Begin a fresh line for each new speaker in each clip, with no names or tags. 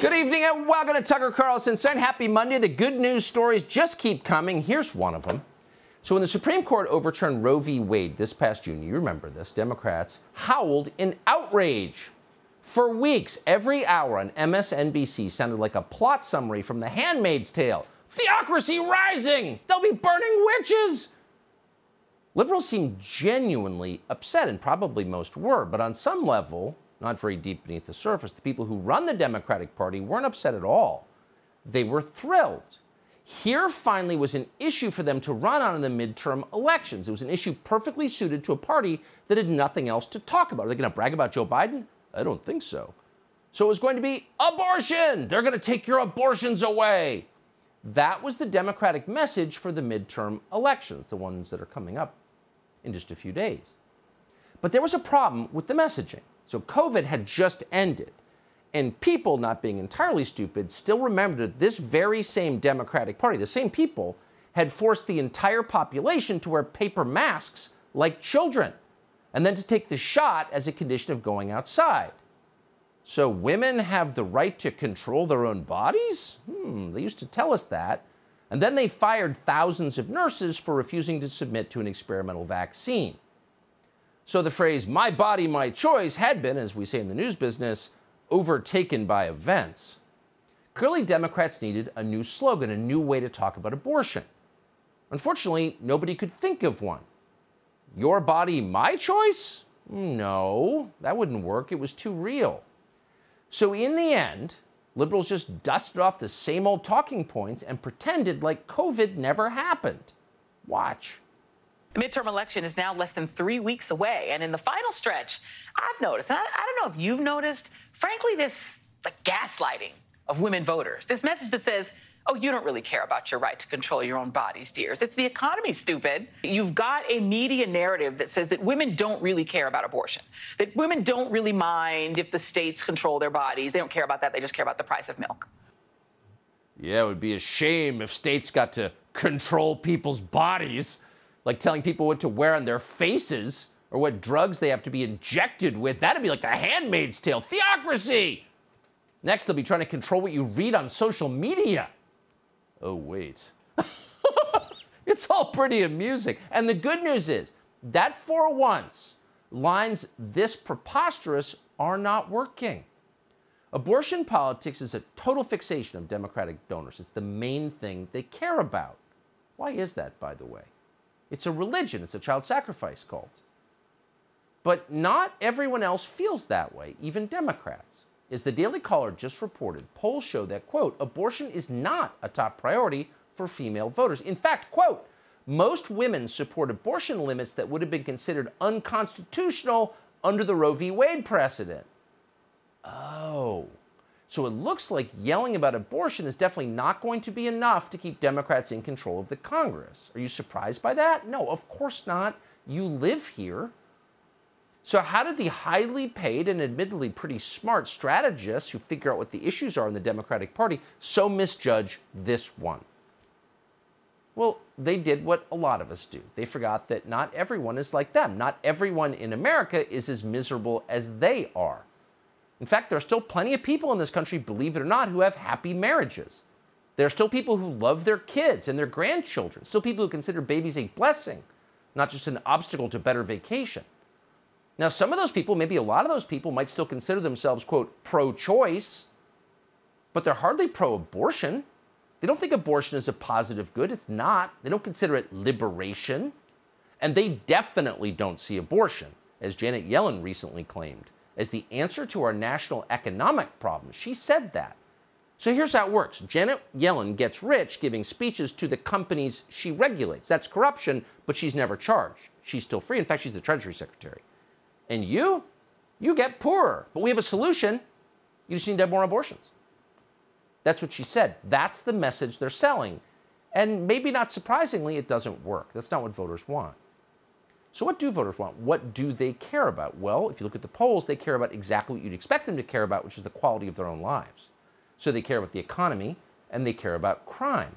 Good evening and welcome to Tucker Carlson Sun. Happy Monday. The good news stories just keep coming. Here's one of them. So, when the Supreme Court overturned Roe v. Wade this past June, you remember this, Democrats howled in outrage. For weeks, every hour on MSNBC sounded like a plot summary from The Handmaid's Tale. Theocracy rising! They'll be burning witches! Liberals seemed genuinely upset, and probably most were, but on some level, not very deep beneath the surface, the people who run the Democratic Party weren't upset at all. They were thrilled. Here finally was an issue for them to run on in the midterm elections. It was an issue perfectly suited to a party that had nothing else to talk about. Are they going to brag about Joe Biden? I don't think so. So it was going to be abortion. They're going to take your abortions away. That was the Democratic message for the midterm elections, the ones that are coming up in just a few days. But there was a problem with the messaging. So COVID had just ended. And people, not being entirely stupid, still remembered that this very same Democratic Party, the same people, had forced the entire population to wear paper masks like children, and then to take the shot as a condition of going outside. So women have the right to control their own bodies? Hmm, they used to tell us that. And then they fired thousands of nurses for refusing to submit to an experimental vaccine. So the phrase, my body, my choice, had been, as we say in the news business, overtaken by events. Clearly, Democrats needed a new slogan, a new way to talk about abortion. Unfortunately, nobody could think of one. Your body, my choice? No, that wouldn't work. It was too real. So, in the end, liberals just dusted off the same old talking points and pretended like COVID never happened. Watch.
The midterm election is now less than three weeks away. And in the final stretch, I've noticed, I, I don't know if you've noticed, frankly, this like gaslighting of women voters. This message that says, oh, you don't really care about your right to control your own bodies, dears. It's the economy, stupid. You've got a media narrative that says that women don't really care about abortion, that women don't really mind if the states control their bodies. They don't care about that, they just care about the price of milk.
Yeah, it would be a shame if states got to control people's bodies like telling people what to wear on their faces or what drugs they have to be injected with. That'd be like the handmaid's tale. Theocracy! Next, they'll be trying to control what you read on social media. Oh, wait. it's all pretty amusing. And the good news is that for once, lines this preposterous are not working. Abortion politics is a total fixation of Democratic donors. It's the main thing they care about. Why is that, by the way? It's a religion, it's a child sacrifice cult. But not everyone else feels that way, even Democrats. As the Daily Caller just reported, polls show that, quote, abortion is not a top priority for female voters. In fact, quote, most women support abortion limits that would have been considered unconstitutional under the Roe v. Wade precedent. Oh. So it looks like yelling about abortion is definitely not going to be enough to keep Democrats in control of the Congress. Are you surprised by that? No, of course not. You live here. So, how did the highly paid and admittedly pretty smart strategists who figure out what the issues are in the Democratic Party so misjudge this one? Well, they did what a lot of us do. They forgot that not everyone is like them. Not everyone in America is as miserable as they are. In fact, there are still plenty of people in this country, believe it or not, who have happy marriages. There are still people who love their kids and their grandchildren, still people who consider babies a blessing, not just an obstacle to better vacation. Now, some of those people, maybe a lot of those people, might still consider themselves, quote, pro choice, but they're hardly pro abortion. They don't think abortion is a positive good. It's not. They don't consider it liberation. And they definitely don't see abortion, as Janet Yellen recently claimed, as the answer to our national economic problems. She said that. So here's how it works Janet Yellen gets rich giving speeches to the companies she regulates. That's corruption, but she's never charged. She's still free. In fact, she's the Treasury Secretary. And you, you get poorer. But we have a solution. You just need to have more abortions. That's what she said. That's the message they're selling. And maybe not surprisingly, it doesn't work. That's not what voters want. So, what do voters want? What do they care about? Well, if you look at the polls, they care about exactly what you'd expect them to care about, which is the quality of their own lives. So, they care about the economy and they care about crime.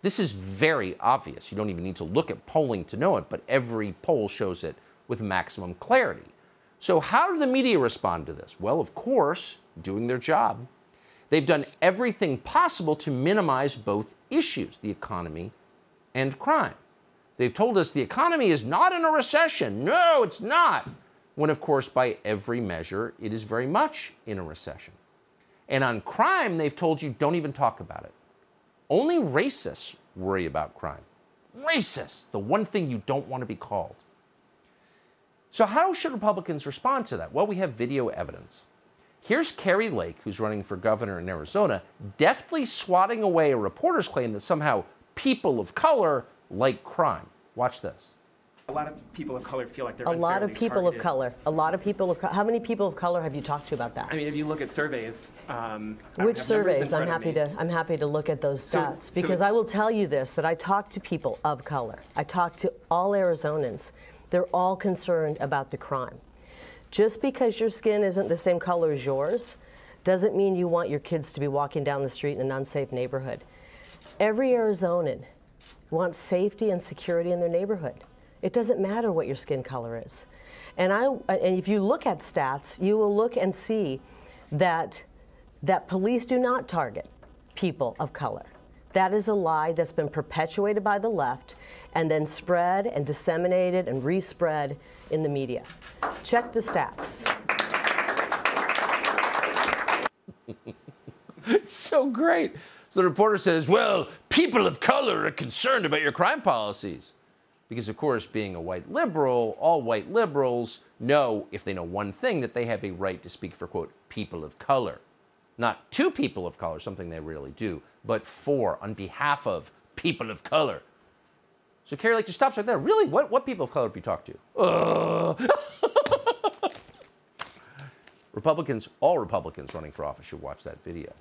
This is very obvious. You don't even need to look at polling to know it, but every poll shows it with maximum clarity. So, how do the media respond to this? Well, of course, doing their job. They've done everything possible to minimize both issues, the economy and crime. They've told us the economy is not in a recession. No, it's not. When, of course, by every measure, it is very much in a recession. And on crime, they've told you don't even talk about it. Only racists worry about crime. Racists, the one thing you don't want to be called. So, how should Republicans respond to that? Well, we have video evidence. Here's Kari Lake, who's running for governor in Arizona, deftly swatting away a reporter's claim that somehow people of color like crime. Watch this.
A lot of people of color feel like they're
a lot of people
targeted.
of color. A lot of people of co- how many people of color have you talked to about that?
I mean, if you look at surveys, um,
Which
have numbers in
surveys? I'm happy to I'm happy to look at those stats
so-
because I will tell you this that I talk to people of color. I talk to all Arizonans. They're all concerned about the crime. Just because your skin isn't the same color as yours doesn't mean you want your kids to be walking down the street in an unsafe neighborhood. Every Arizonan wants safety and security in their neighborhood. It doesn't matter what your skin color is. And I and if you look at stats, you will look and see that that police do not target people of color. That is a lie that's been perpetuated by the left and then spread and disseminated and respread in the media. Check the stats.
It's so great. So the reporter says, Well, people of color are concerned about your crime policies. Because, of course, being a white liberal, all white liberals know, if they know one thing, that they have a right to speak for, quote, people of color. Not to people of color, something they really do, but for, on behalf of people of color. So Kari Lake just stops right there. Really? What, what people of color have you talked to? Uh. Republicans, all Republicans running for office should watch that video.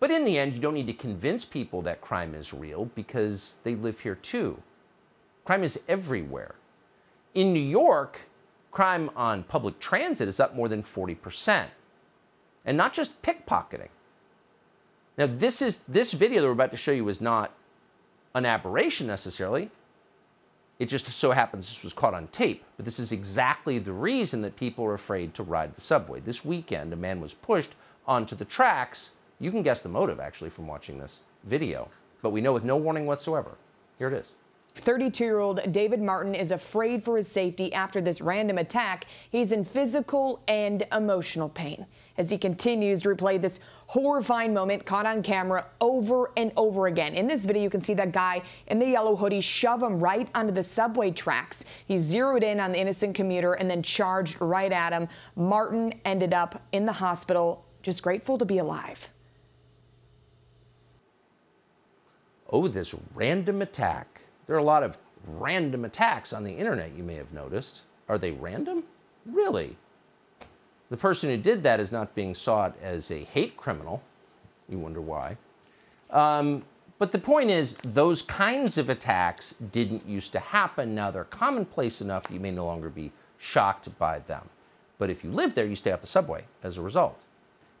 But in the end, you don't need to convince people that crime is real because they live here too. Crime is everywhere. In New York, crime on public transit is up more than 40%. And not just pickpocketing. Now, this is this video that we're about to show you is not an aberration necessarily. It just so happens this was caught on tape. But this is exactly the reason that people are afraid to ride the subway. This weekend, a man was pushed onto the tracks. You can guess the motive, actually, from watching this video. But we know with no warning whatsoever. Here it is.
32 year old David Martin is afraid for his safety after this random attack. He's in physical and emotional pain as he continues to replay this horrifying moment caught on camera over and over again. In this video, you can see that guy in the yellow hoodie shove him right onto the subway tracks. He zeroed in on the innocent commuter and then charged right at him. Martin ended up in the hospital, just grateful to be alive.
Oh, this random attack. There are a lot of random attacks on the internet, you may have noticed. Are they random? Really? The person who did that is not being sought as a hate criminal. You wonder why. Um, but the point is, those kinds of attacks didn't used to happen. Now they're commonplace enough that you may no longer be shocked by them. But if you live there, you stay off the subway as a result.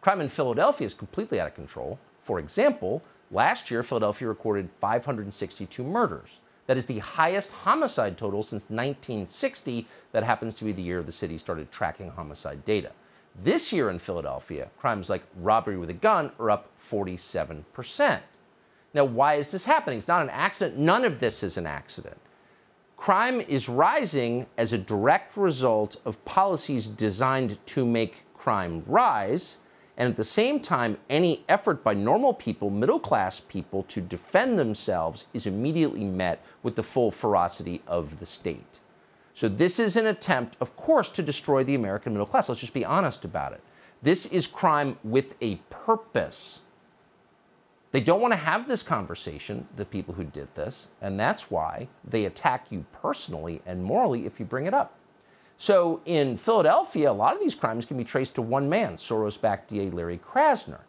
Crime in Philadelphia is completely out of control. For example, last year, Philadelphia recorded 562 murders. That is the highest homicide total since 1960. That happens to be the year the city started tracking homicide data. This year in Philadelphia, crimes like robbery with a gun are up 47%. Now, why is this happening? It's not an accident. None of this is an accident. Crime is rising as a direct result of policies designed to make crime rise. And at the same time, any effort by normal people, middle class people, to defend themselves is immediately met with the full ferocity of the state. So, this is an attempt, of course, to destroy the American middle class. Let's just be honest about it. This is crime with a purpose. They don't want to have this conversation, the people who did this, and that's why they attack you personally and morally if you bring it up. So in Philadelphia, a lot of these crimes can be traced to one man, Soros backed DA Larry Krasner.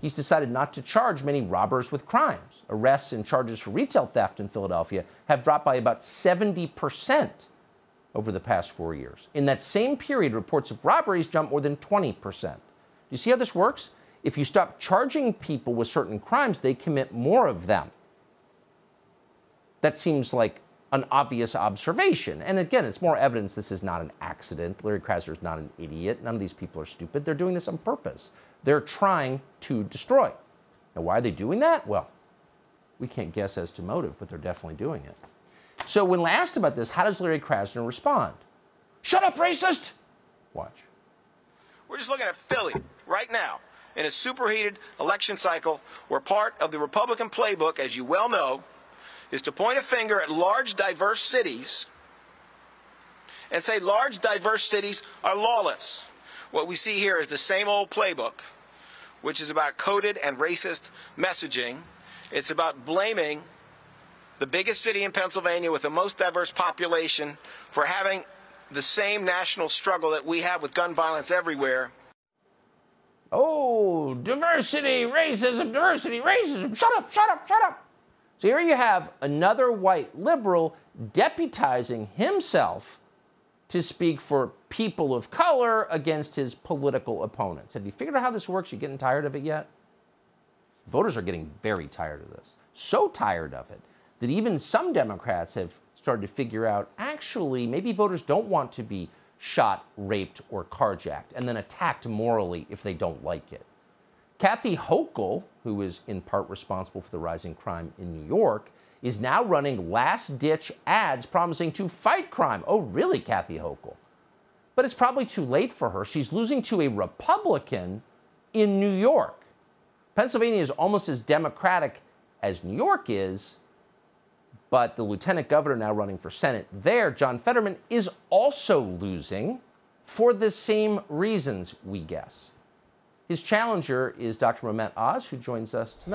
He's decided not to charge many robbers with crimes. Arrests and charges for retail theft in Philadelphia have dropped by about 70% over the past four years. In that same period, reports of robberies jumped more than 20%. Do You see how this works? If you stop charging people with certain crimes, they commit more of them. That seems like an obvious observation. And again, it's more evidence this is not an accident. Larry Krasner is not an idiot. None of these people are stupid. They're doing this on purpose. They're trying to destroy. Now, why are they doing that? Well, we can't guess as to motive, but they're definitely doing it. So, when asked about this, how does Larry Krasner respond? Shut up, racist! Watch.
We're just looking at Philly right now in a superheated election cycle where part of the Republican playbook, as you well know, is to point a finger at large, diverse cities and say large, diverse cities are lawless. What we see here is the same old playbook, which is about coded and racist messaging. It's about blaming the biggest city in Pennsylvania with the most diverse population for having the same national struggle that we have with gun violence everywhere.
Oh, diversity, racism, diversity, racism. Shut up, shut up, shut up. So here you have another white liberal deputizing himself to speak for people of color against his political opponents. Have you figured out how this works? You getting tired of it yet? Voters are getting very tired of this. So tired of it that even some Democrats have started to figure out actually, maybe voters don't want to be shot, raped, or carjacked and then attacked morally if they don't like it. Kathy Hochul, who is in part responsible for the rising crime in New York, is now running last ditch ads promising to fight crime. Oh, really, Kathy Hochul? But it's probably too late for her. She's losing to a Republican in New York. Pennsylvania is almost as Democratic as New York is, but the lieutenant governor now running for Senate there, John Fetterman, is also losing for the same reasons, we guess. His challenger is Dr. Mehmet Oz, who joins us tonight.